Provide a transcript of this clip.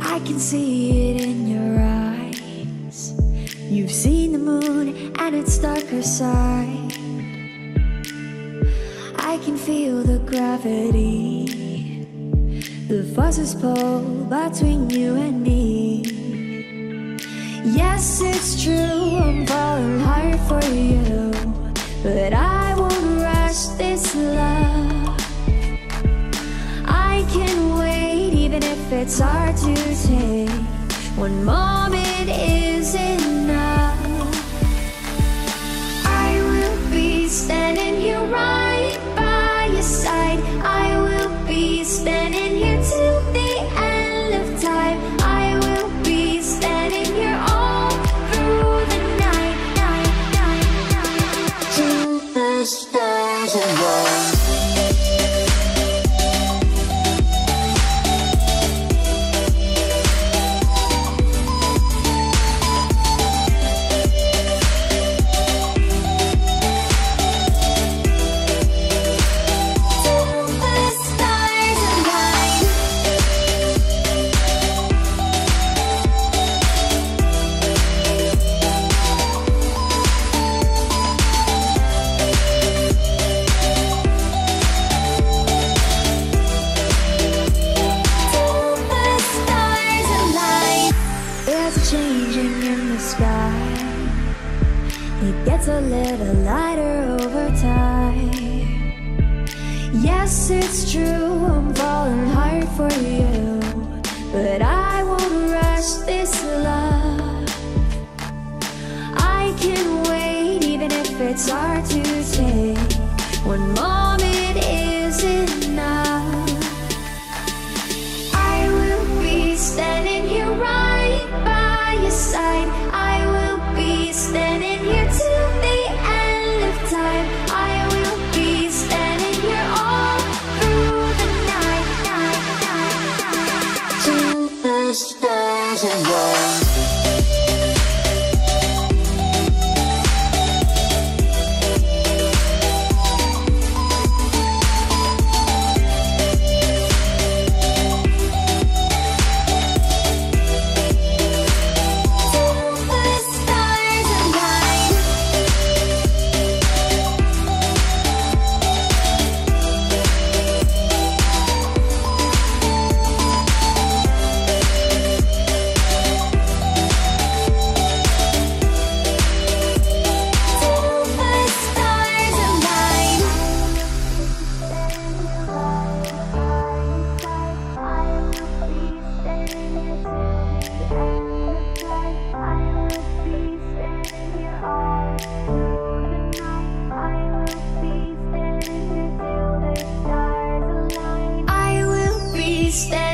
I can see it in your eyes. You've seen the moon and its darker side. I can feel the gravity. The forces pull between you and me. Yes, it's true, I'm falling hard for you. But I won't rush this love. It's hard to take. One moment is enough. I will be standing here right by your side. I will be standing here till the end of time. I will be standing here all through the night, night, night, night. Till the stars align. It gets a little lighter over time. Yes, it's true, I'm falling hard for you. But I won't rush this love. I can wait, even if it's hard to take. One moment stars will